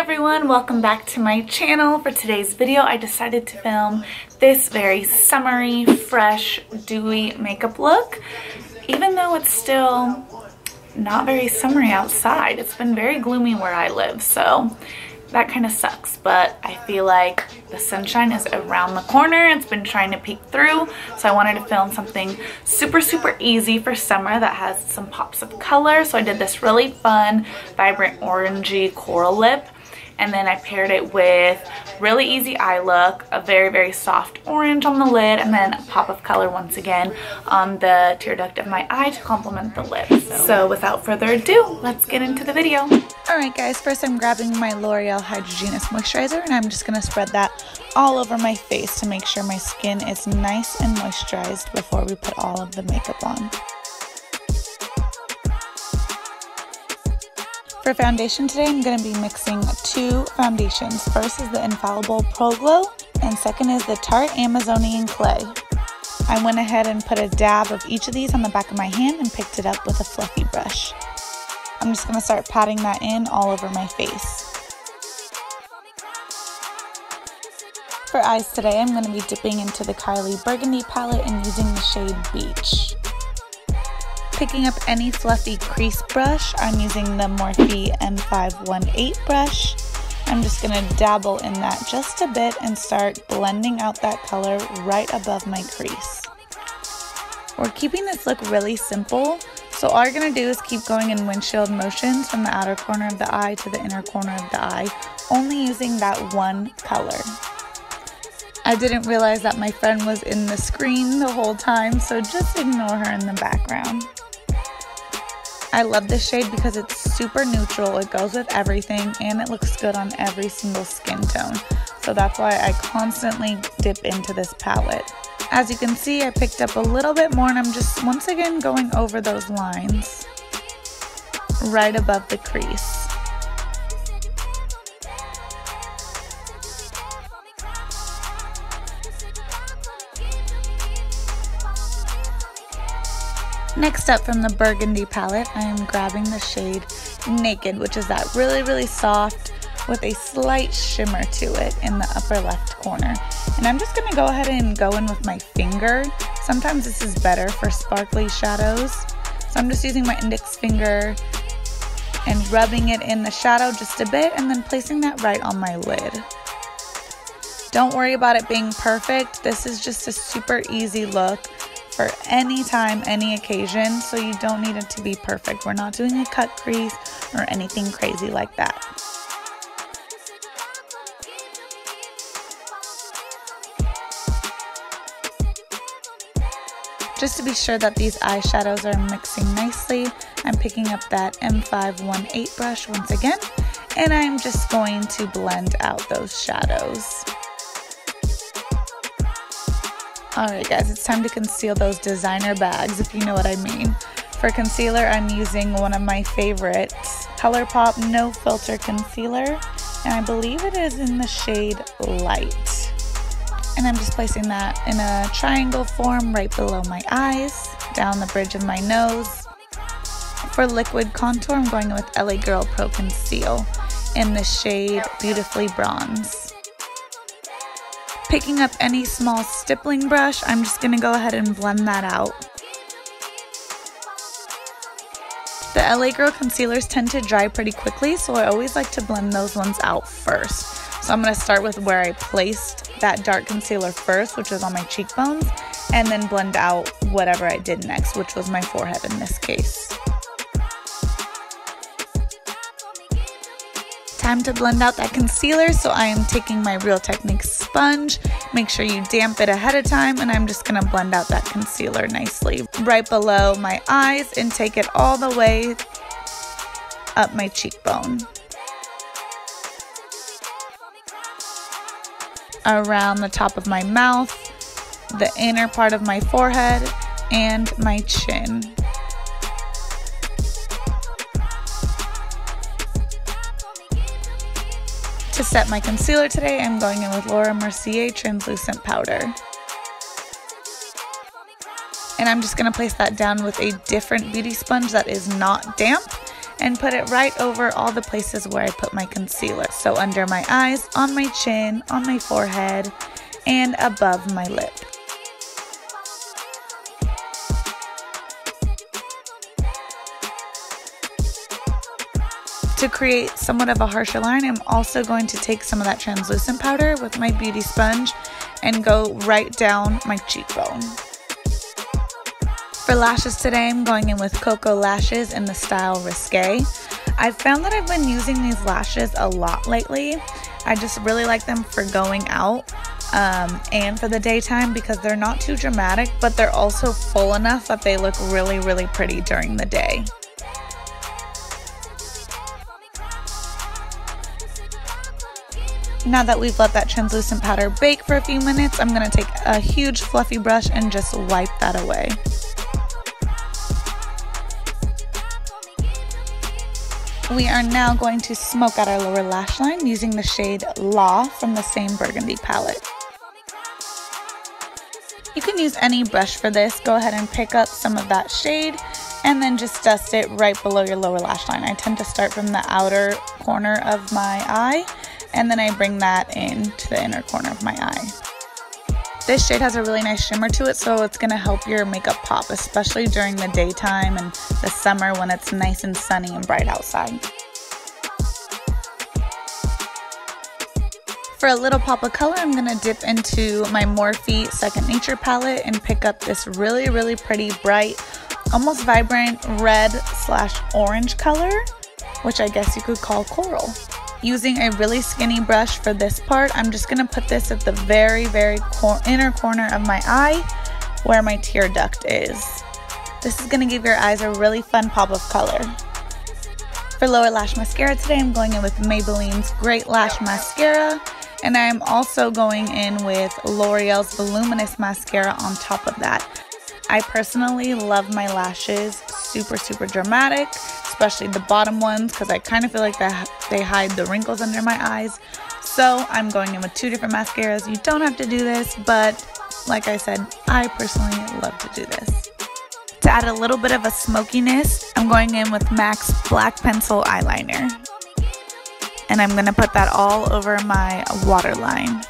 everyone, welcome back to my channel. For today's video, I decided to film this very summery, fresh, dewy makeup look. Even though it's still not very summery outside. It's been very gloomy where I live, so that kind of sucks. But I feel like the sunshine is around the corner. It's been trying to peek through, so I wanted to film something super, super easy for summer that has some pops of color. So I did this really fun, vibrant orangey coral lip and then I paired it with really easy eye look, a very, very soft orange on the lid, and then a pop of color once again on the tear duct of my eye to complement the lip. So, so without further ado, let's get into the video. Alright guys, first I'm grabbing my L'Oreal Hydra Genius Moisturizer and I'm just going to spread that all over my face to make sure my skin is nice and moisturized before we put all of the makeup on. For foundation today, I'm going to be mixing two foundations. First is the Infallible Pro Glow, and second is the Tarte Amazonian Clay. I went ahead and put a dab of each of these on the back of my hand and picked it up with a fluffy brush. I'm just going to start patting that in all over my face. For eyes today, I'm going to be dipping into the Kylie Burgundy palette and using the shade Beach picking up any fluffy crease brush, I'm using the Morphe M518 brush. I'm just going to dabble in that just a bit and start blending out that color right above my crease. We're keeping this look really simple, so all you're going to do is keep going in windshield motions from the outer corner of the eye to the inner corner of the eye, only using that one color. I didn't realize that my friend was in the screen the whole time, so just ignore her in the background. I love this shade because it's super neutral, it goes with everything, and it looks good on every single skin tone. So that's why I constantly dip into this palette. As you can see, I picked up a little bit more and I'm just once again going over those lines right above the crease. Next up from the Burgundy palette, I am grabbing the shade Naked, which is that really, really soft with a slight shimmer to it in the upper left corner. And I'm just gonna go ahead and go in with my finger. Sometimes this is better for sparkly shadows. So I'm just using my index finger and rubbing it in the shadow just a bit and then placing that right on my lid. Don't worry about it being perfect. This is just a super easy look for any time, any occasion, so you don't need it to be perfect. We're not doing a cut crease or anything crazy like that. Just to be sure that these eyeshadows are mixing nicely, I'm picking up that M518 brush once again, and I'm just going to blend out those shadows. Alright guys, it's time to conceal those designer bags if you know what I mean. For concealer, I'm using one of my favorites, ColourPop No Filter Concealer, and I believe it is in the shade Light. And I'm just placing that in a triangle form right below my eyes, down the bridge of my nose. For liquid contour, I'm going with LA Girl Pro Conceal in the shade Beautifully Bronze. Picking up any small stippling brush, I'm just going to go ahead and blend that out. The LA Girl concealers tend to dry pretty quickly, so I always like to blend those ones out first. So I'm going to start with where I placed that dark concealer first, which was on my cheekbones, and then blend out whatever I did next, which was my forehead in this case. Time to blend out that concealer, so I am taking my Real Techniques sponge. Make sure you damp it ahead of time, and I'm just gonna blend out that concealer nicely right below my eyes and take it all the way up my cheekbone. Around the top of my mouth, the inner part of my forehead, and my chin. To set my concealer today, I'm going in with Laura Mercier Translucent Powder. And I'm just going to place that down with a different beauty sponge that is not damp. and put it right over all the places where I put my concealer. So under my eyes, on my chin, on my forehead, and above my lip. To create somewhat of a harsher line, I'm also going to take some of that translucent powder with my beauty sponge and go right down my cheekbone. For lashes today, I'm going in with Koko Lashes in the style Risque. I've found that I've been using these lashes a lot lately. I just really like them for going out um, and for the daytime because they're not too dramatic, but they're also full enough that they look really, really pretty during the day. Now that we've let that translucent powder bake for a few minutes, I'm going to take a huge fluffy brush and just wipe that away. We are now going to smoke out our lower lash line using the shade Law from the same burgundy palette. You can use any brush for this. Go ahead and pick up some of that shade and then just dust it right below your lower lash line. I tend to start from the outer corner of my eye and then I bring that in to the inner corner of my eye. This shade has a really nice shimmer to it, so it's going to help your makeup pop, especially during the daytime and the summer when it's nice and sunny and bright outside. For a little pop of color, I'm going to dip into my Morphe Second Nature palette and pick up this really, really pretty, bright, almost vibrant red slash orange color, which I guess you could call coral. Using a really skinny brush for this part, I'm just to put this at the very, very cor inner corner of my eye where my tear duct is. This is to give your eyes a really fun pop of color. For lower lash mascara today, I'm going in with Maybelline's Great Lash Mascara. And I'm also going in with L'Oreal's Voluminous Mascara on top of that. I personally love my lashes super, super dramatic especially the bottom ones because I kind of feel like they, they hide the wrinkles under my eyes. So I'm going in with two different mascaras. You don't have to do this, but like I said, I personally love to do this. To add a little bit of a smokiness, I'm going in with MAC's Black Pencil Eyeliner. And I'm going to put that all over my waterline.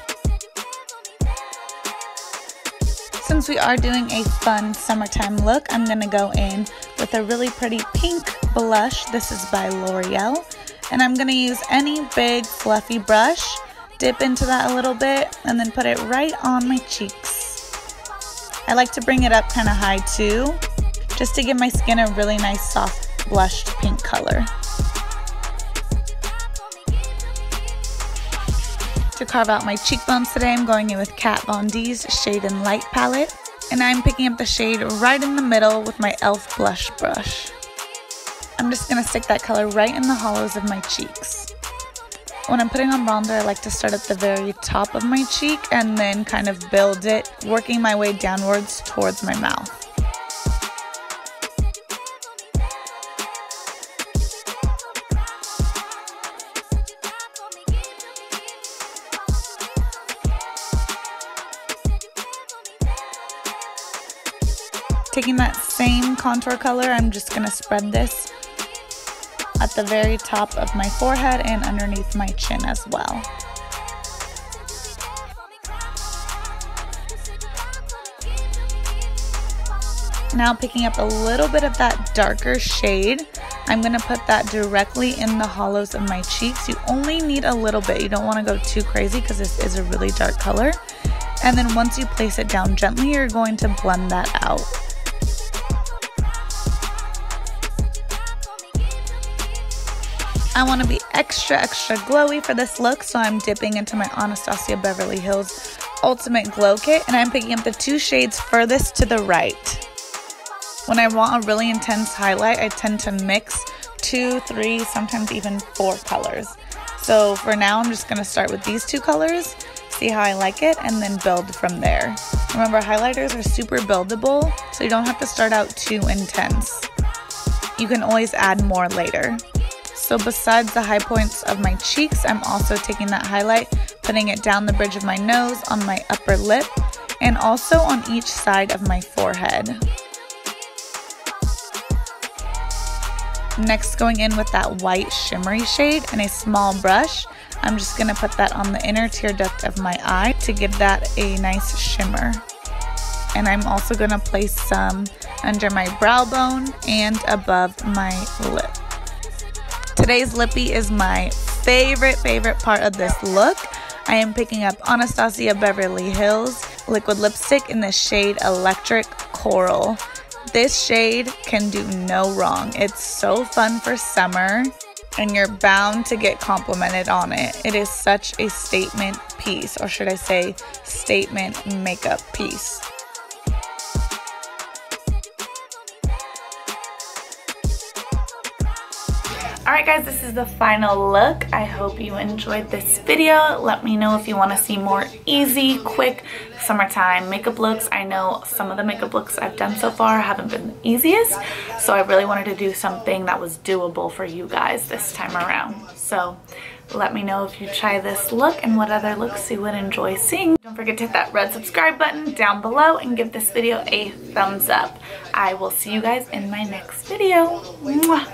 Since we are doing a fun summertime look, I'm going to go in with a really pretty pink blush. This is by L'Oreal. And I'm going to use any big fluffy brush, dip into that a little bit, and then put it right on my cheeks. I like to bring it up kind of high too, just to give my skin a really nice soft blushed pink color. To carve out my cheekbones today, I'm going in with Kat Von D's Shade and Light palette. And I'm picking up the shade right in the middle with my e.l.f. blush brush. I'm just going to stick that color right in the hollows of my cheeks. When I'm putting on bronzer, I like to start at the very top of my cheek and then kind of build it, working my way downwards towards my mouth. Taking that same contour color, I'm just going to spread this at the very top of my forehead and underneath my chin as well. Now picking up a little bit of that darker shade, I'm going to put that directly in the hollows of my cheeks. You only need a little bit. You don't want to go too crazy because this is a really dark color. And then once you place it down gently, you're going to blend that out. I want to be extra, extra glowy for this look, so I'm dipping into my Anastasia Beverly Hills Ultimate Glow Kit, and I'm picking up the two shades furthest to the right. When I want a really intense highlight, I tend to mix two, three, sometimes even four colors. So for now, I'm just going to start with these two colors, see how I like it, and then build from there. Remember, highlighters are super buildable, so you don't have to start out too intense. You can always add more later. So besides the high points of my cheeks, I'm also taking that highlight, putting it down the bridge of my nose, on my upper lip, and also on each side of my forehead. Next going in with that white shimmery shade and a small brush, I'm just going to put that on the inner tear duct of my eye to give that a nice shimmer. And I'm also going to place some under my brow bone and above my lip. Today's lippy is my favorite, favorite part of this look. I am picking up Anastasia Beverly Hills liquid lipstick in the shade Electric Coral. This shade can do no wrong. It's so fun for summer and you're bound to get complimented on it. It is such a statement piece, or should I say, statement makeup piece. Alright guys, this is the final look. I hope you enjoyed this video. Let me know if you want to see more easy, quick, summertime makeup looks. I know some of the makeup looks I've done so far haven't been the easiest, so I really wanted to do something that was doable for you guys this time around. So let me know if you try this look and what other looks you would enjoy seeing. Don't forget to hit that red subscribe button down below and give this video a thumbs up. I will see you guys in my next video. Mwah!